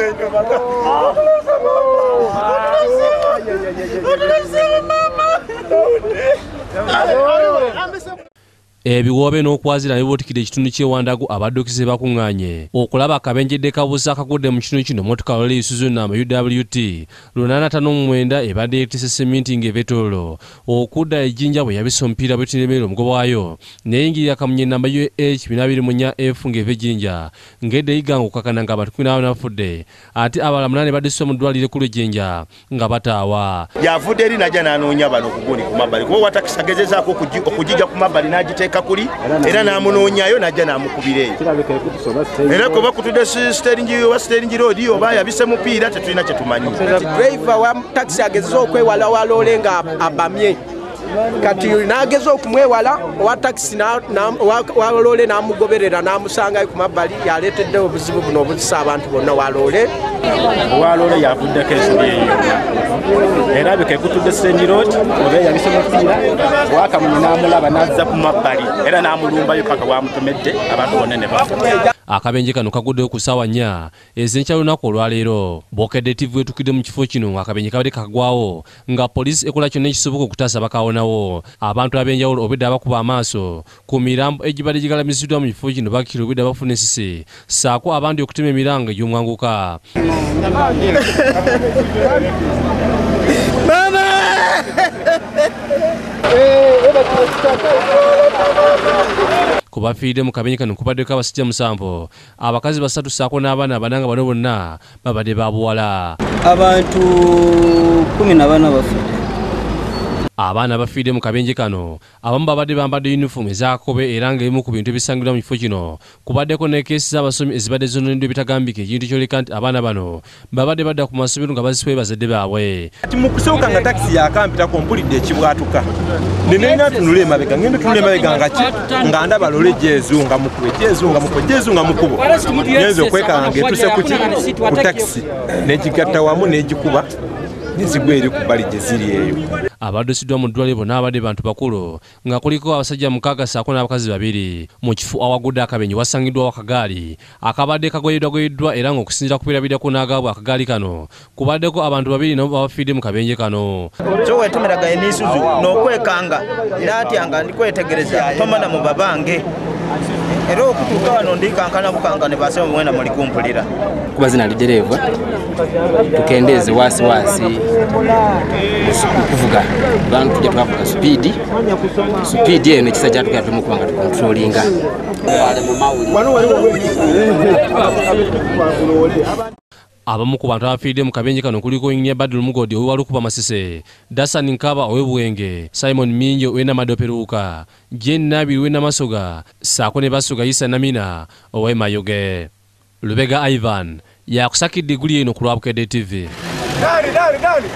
Zeynep adam. Ebiwoobe n'okwazira ne bootikira ekitundu ky'ewandagu abaddukise bakuŋŋaanye. Okulaba akabenjedde kabuusi akagudde mu kitundu kino motoka lole isuzu namba uwt 859 ebadde yeetise seminti ng'evetolo okudda ejjinja bwe yabisa omupiira bwetindemerera omugoba waayo neyingirira kamunye namba uh 204 f ng'eva ejjinja ng'edde eyiganga okukakana ng'abantu 14 bafudde. Ate abala munane baddusibwa mu ddwaliro ekkulu ejjinja nga bataawa. Yavudde eri najja n'anoonya bano okuguni ku mabbali kuba watakisi agezezaako okugijja ku mabbali n'agiteeka kuli era n'amunoonyayo najja n'amukubira eyo. Era kwe bakutudde siteringi oba siteringi roodi oba yabise mupiira tetulina kyetumanyi driver wa takisi agezeza okwewala waloole nga abamye. Kati n'ageza okumwewala owa takisi waloole n'amugoberera n'amusangayo ku mabbali yaleetedde obuzibu buno obuzisa abantu bonna waloole owaloole yavuddeko ensobi eyo era bika ekutudde siteringi roodi oba eyabise mupiira wakamunye n'amulaba n'azza ku mabbali era n'amulumbayo paka wamutomedde abantu bonna ne bafa. Akabenje kano kaguddeyo ku ssaawa nnya ezenkya lunaku olwaleero bwokedde tivu etukidde mu kifo kino ng'akabenje kabadde kakagwawo nga poliisi ekola kyonna ekisoboka okutaasa bakawonawo abantu ab'enjawulo obwedde abakuba amaaso ku mirambo egibadde gigalamiziddwa mu kifo kino bakiri obwedde abafuna ensisi ssaako abandi okutema emiranga egy'omwanguka ku bafiiridde mu kabenje kano kubaddeko abasajja musanvu. Abakazi basatu ssaako n'abaana abananga bano bonna babadde ba buwala. Abantu kumi na bana bafudde abaana bafiiridde mu kabenje kano abamu babadde bambadde yunifoomu ezakobe era ng'ebimu ku bintu ebisangibwa mu kifo kino. Kubaddeko ne keesi z'abasomi ezibadde zononeddwa ebitagambika ekintu kyoleka nti abaana bano babadde badda ku masomero nga bazisibwe bazadde baabwe. Kati mu kusooka nga takisi yakampitako mpulidde ekibwatuka nenena ntunula emabega ngenda tunula emabega nga ki? Nga ndaba lole gyezunga mukubo gyezunga mukubo gyezunga mukubo. Ngenza okwekanga ngaetuse kuki ku takisi negigatta wamu negikuba nezigwa eri ku bbali gye ziri eyo. Abaddusiddwa mu ddwaliro bonna abadde bantu bakulu nga kuliko abasajja mukaaga ssaako n'abakazi babiri. Mu kifo awagudde akabenyi wasangiddwawo akagaali akabadde kagoyeddwagoyeddwa era ng'okusinziira ku birabirako n'agaabwe akagaali kano. Kubaddeko abantu babiri nabo babafiidde mu kabenje kano. So wetomeraga emisuzu n'okwekanga era atya nga ndikwetegereza tomana mu babange. Era okutuuka wano ndikankana bukankane basema mwena muli kumpulira. Kuba zina lidereva tukendeeze wasi wasi kuvuga bantu tujja twavuga supiidi supiidi eno ekisa kyatugera tumukuba nga tukontrolinga abamu ku bantu abafiiridde mu kabenje kano kuliko inginia badul mugodi owewalukuba masese dasan nkaba ow'ebwenge simon mingi ow'enamade operuuka jen nabiri ow'enamasoga ssaako ne basoga isa namina ow'emayoge lubega ivan yakusakidde eguli eno ku lwabukedde tv Dani, Dani, Dani.